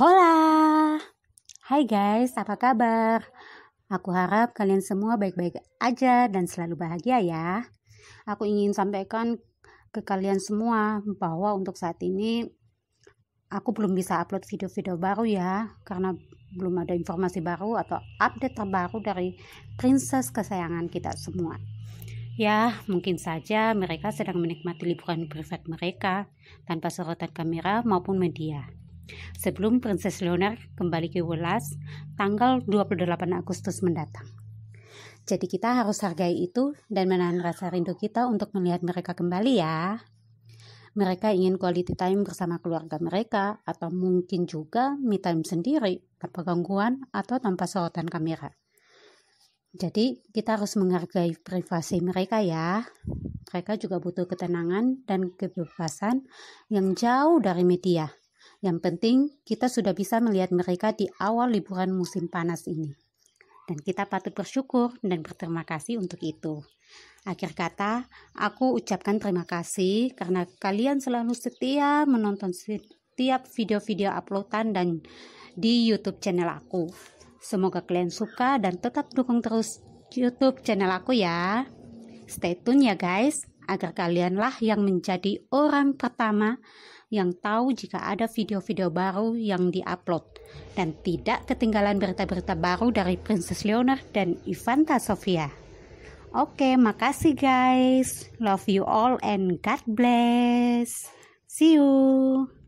Hola, hai guys, apa kabar? Aku harap kalian semua baik-baik aja dan selalu bahagia ya. Aku ingin sampaikan ke kalian semua bahwa untuk saat ini aku belum bisa upload video-video baru ya, karena belum ada informasi baru atau update terbaru dari princess kesayangan kita semua. Ya, mungkin saja mereka sedang menikmati liburan privat mereka tanpa sorotan kamera maupun media sebelum Princess Leonard kembali ke Welas tanggal 28 Agustus mendatang. Jadi kita harus hargai itu dan menahan rasa rindu kita untuk melihat mereka kembali ya. Mereka ingin quality time bersama keluarga mereka atau mungkin juga me time sendiri tanpa gangguan atau tanpa sorotan kamera. Jadi kita harus menghargai privasi mereka ya. Mereka juga butuh ketenangan dan kebebasan yang jauh dari media. Yang penting kita sudah bisa melihat mereka di awal liburan musim panas ini. Dan kita patut bersyukur dan berterima kasih untuk itu. Akhir kata, aku ucapkan terima kasih karena kalian selalu setia menonton setiap video-video uploadan dan di YouTube channel aku. Semoga kalian suka dan tetap dukung terus YouTube channel aku ya. Stay tune ya guys, agar kalianlah yang menjadi orang pertama yang tahu jika ada video-video baru yang diupload dan tidak ketinggalan berita-berita baru dari Princess Leonard dan Ivanta Sofia. Oke, makasih guys. Love you all and God bless. See you.